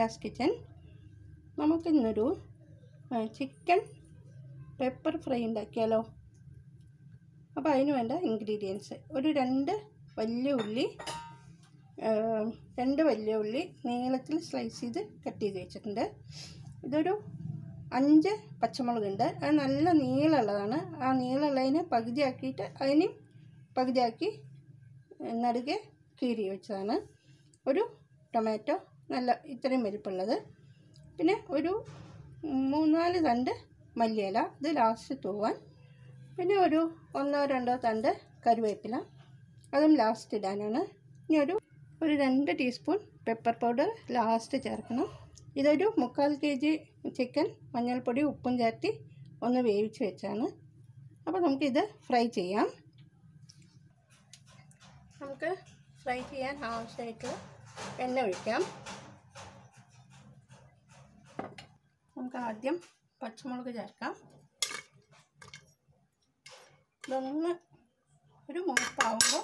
Riyas kitchen നമുക്കിന്നൊരു chicken pepper fry ഉണ്ടാക്കിയാലോ? അപ്പോൾ അതിന് വേണ്ട ഇൻഗ്രീഡിയൻസ് ഒരു രണ്ട് വലിയ ഉള്ളി രണ്ട് വലിയ ഉള്ളി നീളത്തിൽ സ്ലൈസ് ചെയ്ത് കട്ട് ചെയ്ത് വെച്ചിട്ടുണ്ട്. ഇതൊരു അഞ്ച് പച്ചമുളകുണ്ട്. അത് നല്ല നീളമുള്ളതാണ്. ആ നീളമുള്ളതിനെ പകുതിയാക്കിയിട്ട് അതിനെയും പകുതിയാക്കി നടുകെ കീറി വെച്ചതാണ്. ഒരു ടൊമാറ്റോ നല്ല ഇത്രയും വലിപ്പമുള്ളത്. പിന്നെ ഒരു മൂന്നാൽ തണ്ട് മല്ലിയില ഇത് ലാസ്റ്റ് തൂവാൻ. പിന്നെ ഒരു ഒന്നോ രണ്ടോ തണ്ട് കരുവേപ്പില അതും ലാസ്റ്റ് ഇടാനാണ്. ഇനി ഒരു ഒരു രണ്ട് ടീസ്പൂൺ പെപ്പർ പൗഡർ ലാസ്റ്റ് ചേർക്കണം. ഇതൊരു മുക്കാൽ കെ ജി ചിക്കൻ മഞ്ഞൾപ്പൊടി ഉപ്പും ചേർത്തി ഒന്ന് വേവിച്ച് വെച്ചാണ്. അപ്പോൾ നമുക്കിത് ഫ്രൈ ചെയ്യാം. നമുക്ക് ഫ്രൈ ചെയ്യാൻ ആവശ്യമായിട്ടുള്ള എണ്ണ ഒഴിക്കാം. നമുക്ക് ആദ്യം പച്ചമുളക് ചേർക്കാം. ഇതൊന്ന് ഒരു മൂപ്പാവുമ്പോൾ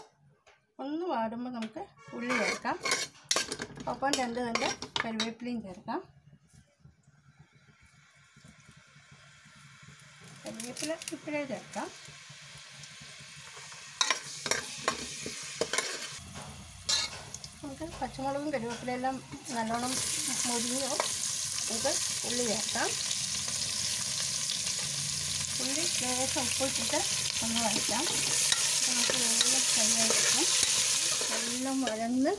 ഒന്ന് വാടുമ്പോൾ നമുക്ക് ഉള്ളി ചേർക്കാം. ഒപ്പം രണ്ട് രണ്ട് കരുവേപ്പിലയും ചേർക്കാം. കറിവേപ്പില ഇപ്പോഴേ ചേർക്കാം. നമുക്ക് പച്ചമുളകും കറിവേപ്പിലയെല്ലാം നല്ലോണം മുരിഞ്ഞോ നമുക്ക് ഉള്ളി ചേർക്കാം. ഉള്ളി ലേശം ഉപ്പിട്ടിട്ട് ഒന്ന് വഴറ്റാം. നമുക്ക് നല്ല ഫ്രൈ ആയിരിക്കും എല്ലാം വഴന്ന്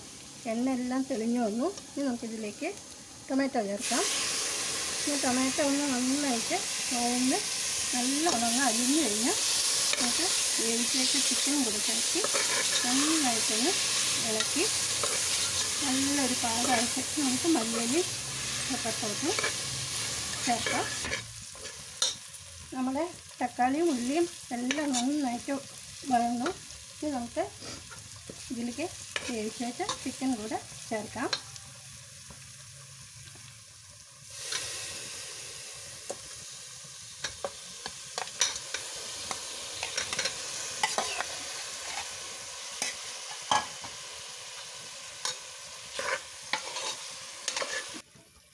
എണ്ണ എല്ലാം തെളിഞ്ഞു വന്നു. ഇനി നമുക്കിതിലേക്ക് ടൊമാറ്റോ ചേർക്കാം. ഇനി ടൊമാറ്റോ ഒന്ന് നന്നായിട്ട് വഴന്ന് നല്ല ഉണങ്ങ അരിഞ്ഞു കഴിഞ്ഞാൽ നമുക്ക് വേവിച്ചിലേക്ക് ചിക്കനും കൂടി ചേർത്തി നന്നായിട്ടൊന്ന് ഇളക്കി. നല്ലൊരു പാകമായിട്ട് നമുക്ക് മല്ലിയിലും പെപ്പറോട്ടും ചേർക്കാം. നമ്മുടെ തക്കാളിയും ഉള്ളിയും എല്ലാം നന്നായിട്ട് വഴങ്ങും ഇനി നമുക്ക് ഇതിലേക്ക് വേവിച്ച് വെച്ച ചിക്കൻ കൂടെ ചേർക്കാം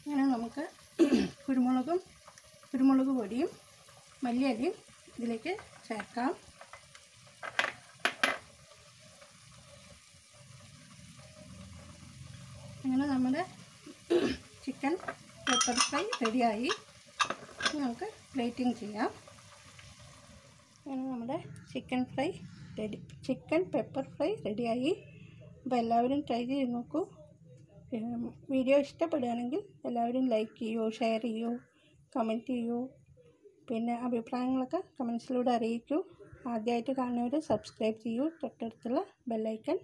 അങ്ങനെ നമുക്ക് കുരുമുളകും കുരുമുളക് പൊടിയും മല്ലിയലയും ഇതിലേക്ക് ചേർക്കാം. അങ്ങനെ നമ്മുടെ ചിക്കൻ പെപ്പർ ഫ്രൈ റെഡിയായി. നമുക്ക് പ്ലേറ്റിംഗ് ചെയ്യാം. അങ്ങനെ നമ്മുടെ chicken fry ready chicken pepper fry റെഡിയായി അപ്പോൾ എല്ലാവരും ട്രൈ ചെയ്ത് നോക്കൂ. വീഡിയോ ഇഷ്ടപ്പെടുകയാണെങ്കിൽ എല്ലാവരും ലൈക്ക് ചെയ്യൂ ഷെയർ ചെയ്യൂ. കമന്റ് ചെയ്യൂ. പിന്നെ അഭിപ്രായങ്ങളൊക്കെ കമൻസിലൂടെ അറിയിക്കൂ. ആദ്യമായിട്ട് കാണുന്നവർ സബ്സ്ക്രൈബ് ചെയ്യൂ. തൊട്ടടുത്തുള്ള ബെല്ലൈക്കൺ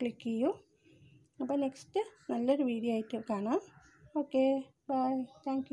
ക്ലിക്ക് ചെയ്യൂ. അപ്പോൾ നെക്സ്റ്റ് നല്ലൊരു വീഡിയോ ആയിട്ട് കാണാം. Okay bye thank